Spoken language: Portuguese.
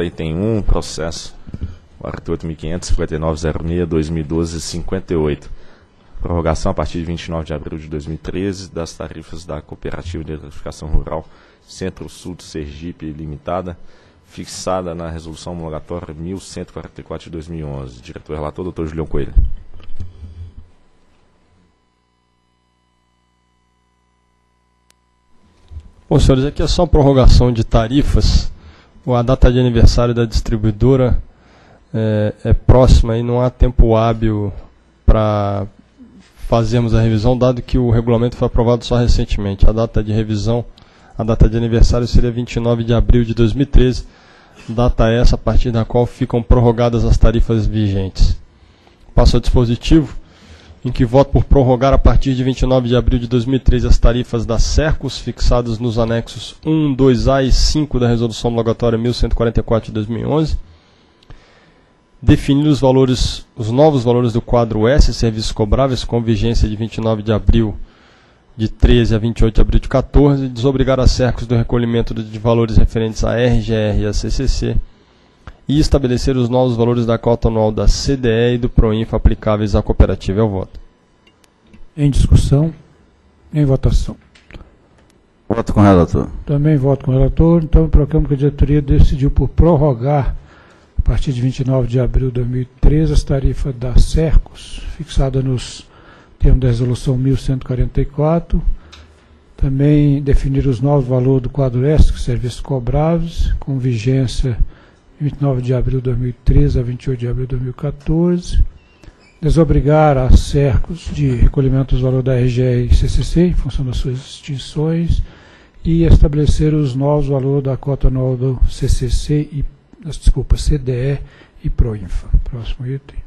Item 1, processo 48.559.06.2012.58. Prorrogação a partir de 29 de abril de 2013 das tarifas da Cooperativa de Eletrificação Rural Centro-Sul de Sergipe Limitada, fixada na Resolução Homologatória 1144 de 2011. Diretor relator, doutor Julião Coelho. Bom, senhores, aqui é só prorrogação de tarifas. A data de aniversário da distribuidora é, é próxima e não há tempo hábil para fazermos a revisão, dado que o regulamento foi aprovado só recentemente. A data de revisão, a data de aniversário seria 29 de abril de 2013, data essa a partir da qual ficam prorrogadas as tarifas vigentes. Passo ao dispositivo em que voto por prorrogar a partir de 29 de abril de 2013 as tarifas da Cercos fixadas nos anexos 1, 2A e 5 da Resolução Homologatória 1144 de 2011. Definir os valores, os novos valores do quadro S, serviços cobráveis, com vigência de 29 de abril de 13 a 28 de abril de 14, desobrigar a Cercos do recolhimento de valores referentes à RGR e à CCC e estabelecer os novos valores da cota anual da CDE e do PROINFA aplicáveis à cooperativa. É o voto. Em discussão, em votação. Voto com o relator. Também voto com o relator. Então, proclamo que a diretoria decidiu por prorrogar, a partir de 29 de abril de 2013, as tarifas da Cercos, fixada nos termos da resolução 1144. Também definir os novos valores do quadro S, serviços cobráveis, com vigência 29 de abril de 2013 a 28 de abril de 2014, desobrigar a cercos de recolhimento dos valores da RGE e CCC, em função das suas extinções, e estabelecer os novos valores da cota anual do CCC e, desculpa, CDE e PROINFA. Próximo item.